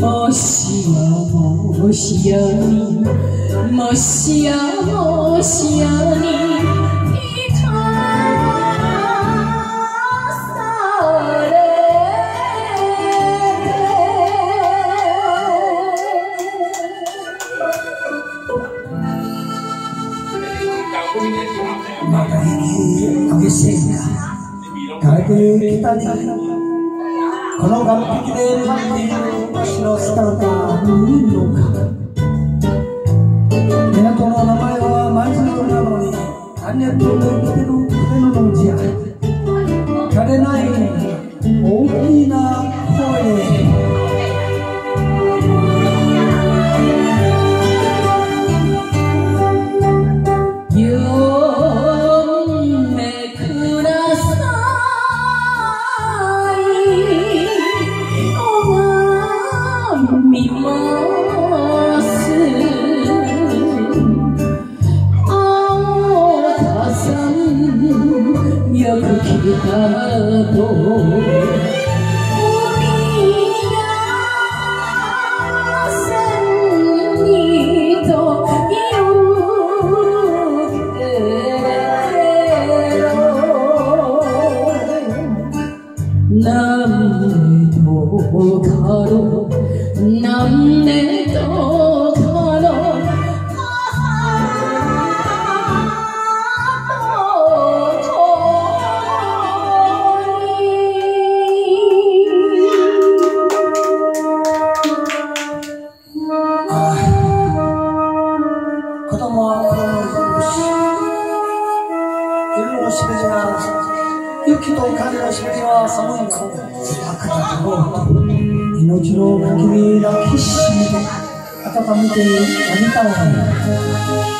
もしやもしやにもしやもしやに。また息激しい枯れてきたりこの岸壁で待っている私の姿は見えるのか港の名前はマンシなのに何やっても生きてる彼の文字や枯れない大きな声 guitarra 夜のしめじが雪とお金のしめじは寒い中で赤たとろ命の限り抱きしめて温めてあげたい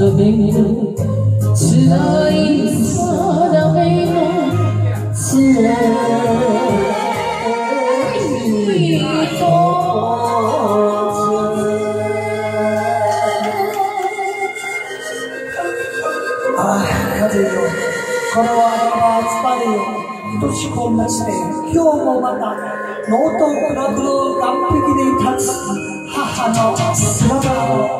の目の強い空目の強い人これはパーツパ落としこんなして今日もまたノートクラブの岸壁に立つ母の姿を。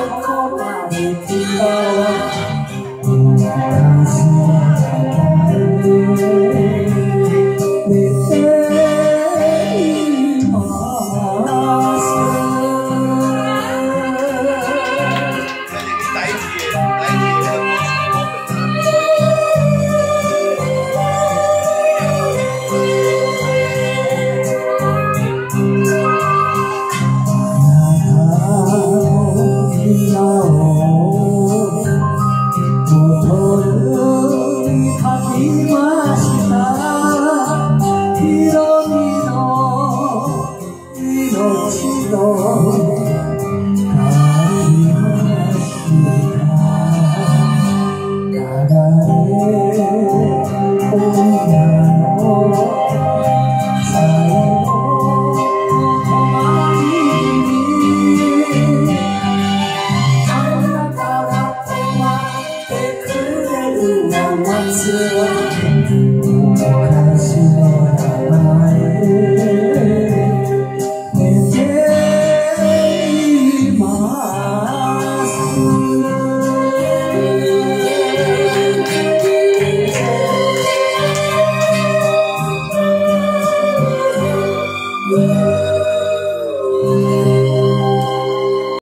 Oh,